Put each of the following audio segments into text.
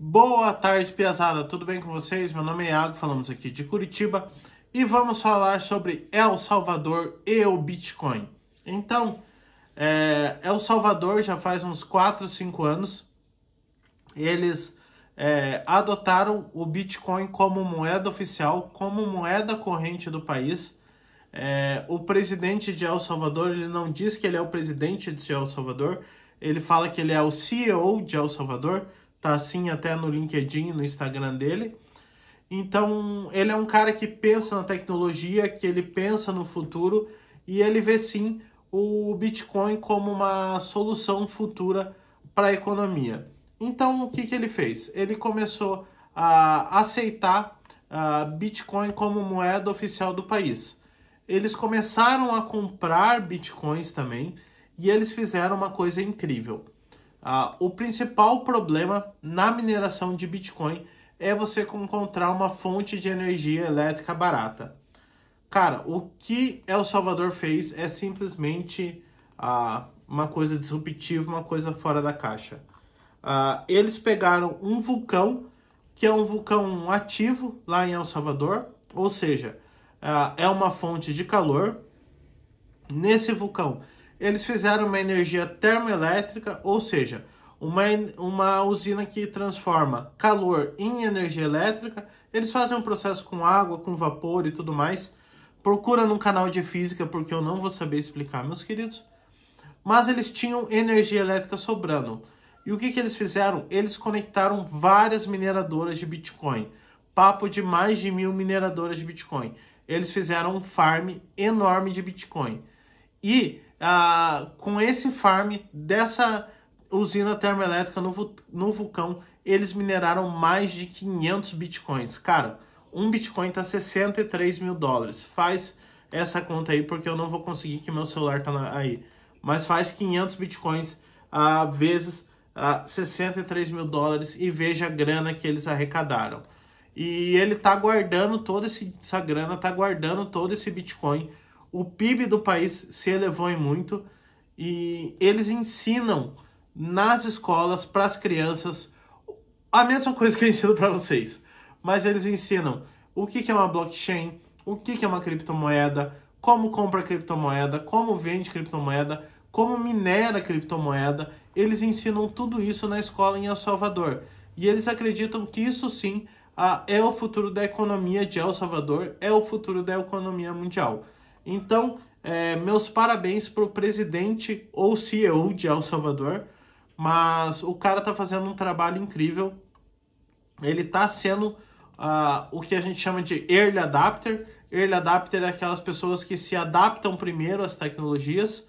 Boa tarde, Piazada. Tudo bem com vocês? Meu nome é Iago, falamos aqui de Curitiba e vamos falar sobre El Salvador e o Bitcoin. Então, é, El Salvador já faz uns 4, 5 anos, eles é, adotaram o Bitcoin como moeda oficial, como moeda corrente do país. É, o presidente de El Salvador ele não diz que ele é o presidente de El Salvador, ele fala que ele é o CEO de El Salvador tá assim até no LinkedIn, no Instagram dele. Então, ele é um cara que pensa na tecnologia, que ele pensa no futuro e ele vê sim o Bitcoin como uma solução futura para a economia. Então, o que, que ele fez? Ele começou a aceitar a Bitcoin como moeda oficial do país. Eles começaram a comprar Bitcoins também e eles fizeram uma coisa incrível ah, o principal problema na mineração de Bitcoin é você encontrar uma fonte de energia elétrica barata. Cara, o que El Salvador fez é simplesmente ah, uma coisa disruptiva, uma coisa fora da caixa. Ah, eles pegaram um vulcão, que é um vulcão ativo lá em El Salvador, ou seja, ah, é uma fonte de calor. Nesse vulcão, eles fizeram uma energia termoelétrica, ou seja, uma, uma usina que transforma calor em energia elétrica. Eles fazem um processo com água, com vapor e tudo mais. Procura no canal de física, porque eu não vou saber explicar, meus queridos. Mas eles tinham energia elétrica sobrando. E o que, que eles fizeram? Eles conectaram várias mineradoras de Bitcoin. Papo de mais de mil mineradoras de Bitcoin. Eles fizeram um farm enorme de Bitcoin. E com esse farm dessa usina termoelétrica no, no vulcão, eles mineraram mais de 500 bitcoins. Cara, um bitcoin tá 63 mil dólares. Faz essa conta aí, porque eu não vou conseguir que meu celular tá aí. Mas faz 500 bitcoins a vezes uh, 63 mil dólares e veja a grana que eles arrecadaram. E ele tá guardando toda essa grana, tá guardando todo esse bitcoin o PIB do país se elevou em muito e eles ensinam nas escolas para as crianças a mesma coisa que eu ensino para vocês, mas eles ensinam o que, é uma blockchain, o que, é uma criptomoeda, como compra criptomoeda, como vende criptomoeda, como minera criptomoeda. Eles ensinam tudo isso na escola em El Salvador e eles acreditam que isso sim é o futuro da economia de El Salvador, é o futuro da economia mundial. Então, é, meus parabéns para o presidente ou CEO de El Salvador, mas o cara tá fazendo um trabalho incrível. Ele tá sendo uh, o que a gente chama de early adapter. Early adapter é aquelas pessoas que se adaptam primeiro às tecnologias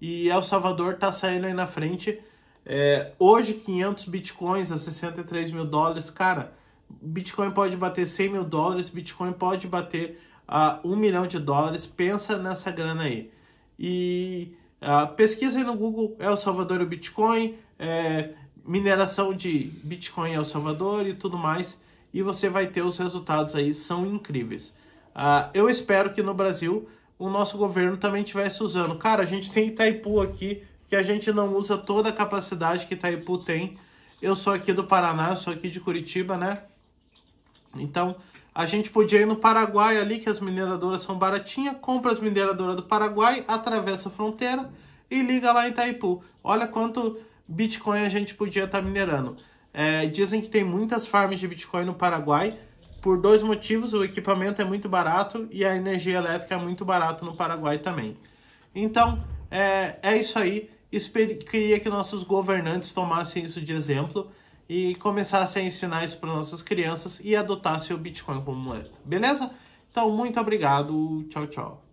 e El Salvador tá saindo aí na frente. É, hoje, 500 bitcoins a 63 mil dólares, cara, Bitcoin pode bater 100 mil dólares, Bitcoin pode bater a um milhão de dólares. Pensa nessa grana aí. E uh, pesquisa aí no Google El Salvador o Bitcoin, é, mineração de Bitcoin El Salvador e tudo mais. E você vai ter os resultados aí, são incríveis. Uh, eu espero que no Brasil o nosso governo também estivesse usando. Cara, a gente tem Itaipu aqui, que a gente não usa toda a capacidade que Itaipu tem. Eu sou aqui do Paraná, eu sou aqui de Curitiba, né? Então, a gente podia ir no Paraguai ali, que as mineradoras são baratinhas, compra as mineradoras do Paraguai, atravessa a fronteira e liga lá em Itaipu. Olha quanto Bitcoin a gente podia estar tá minerando. É, dizem que tem muitas farms de Bitcoin no Paraguai, por dois motivos, o equipamento é muito barato e a energia elétrica é muito barato no Paraguai também. Então, é, é isso aí. Queria que nossos governantes tomassem isso de exemplo e começasse a ensinar isso para nossas crianças e adotasse o Bitcoin como moeda. Beleza? Então, muito obrigado. Tchau, tchau.